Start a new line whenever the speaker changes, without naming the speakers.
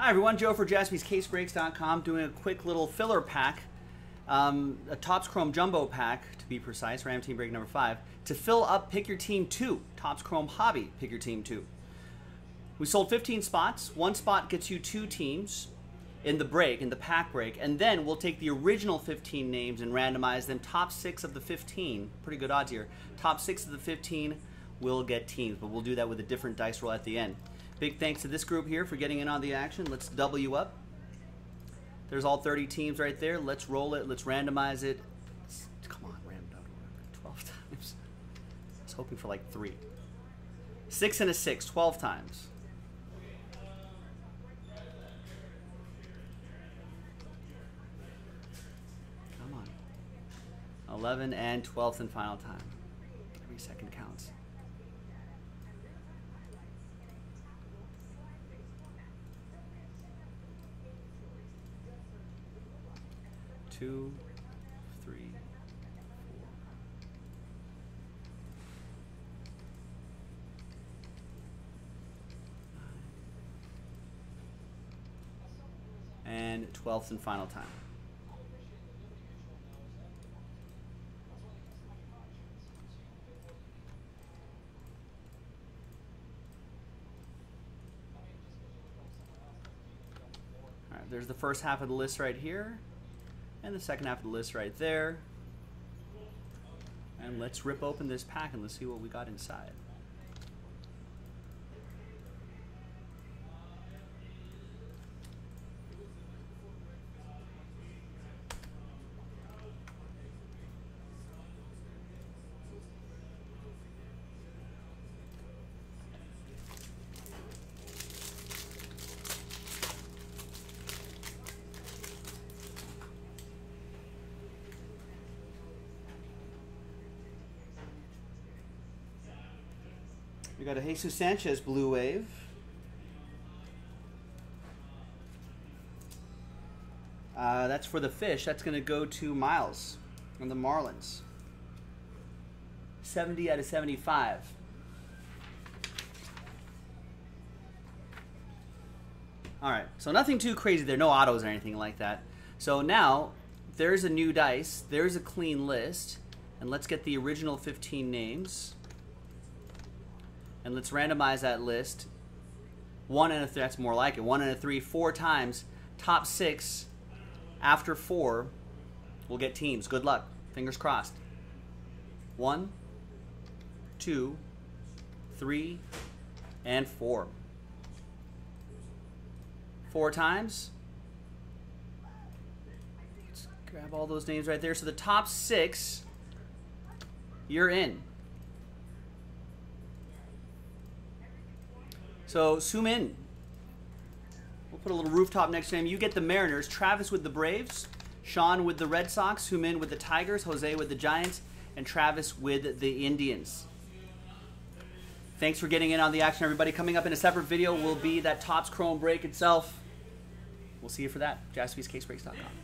Hi everyone, Joe for jaspyscasebreaks.com doing a quick little filler pack, um, a Topps Chrome Jumbo pack to be precise, Ram Team Break number 5, to fill up Pick Your Team 2, Topps Chrome Hobby Pick Your Team 2. We sold 15 spots, one spot gets you two teams in the break, in the pack break, and then we'll take the original 15 names and randomize them, top 6 of the 15, pretty good odds here, top 6 of the 15 will get teams, but we'll do that with a different dice roll at the end. Big thanks to this group here for getting in on the action. Let's double you up. There's all 30 teams right there. Let's roll it. Let's randomize it. Come on, random 12 times. I was hoping for like three. Six and a six, 12 times. Come on. 11 and 12th and final time. Every second counts. Two, three, four. And 12th and final time. There's the first half of the list right here. And the second half of the list right there. And let's rip open this pack and let's see what we got inside. We got a Jesus Sanchez Blue Wave. Uh, that's for the fish. That's going to go to Miles on the Marlins. 70 out of 75. All right, so nothing too crazy there. No autos or anything like that. So now there's a new dice. There's a clean list. And let's get the original 15 names and let's randomize that list. One and a three, that's more like it. One and a three, four times. Top six after four we will get teams. Good luck. Fingers crossed. One, two, three, and four. Four times. Let's grab all those names right there. So the top six, you're in. So zoom in. We'll put a little rooftop next to him. You get the Mariners, Travis with the Braves, Sean with the Red Sox, zoom in with the Tigers, Jose with the Giants, and Travis with the Indians. Thanks for getting in on the action, everybody. Coming up in a separate video will be that Topps Chrome break itself. We'll see you for that. JaspysCaseBreaks.com.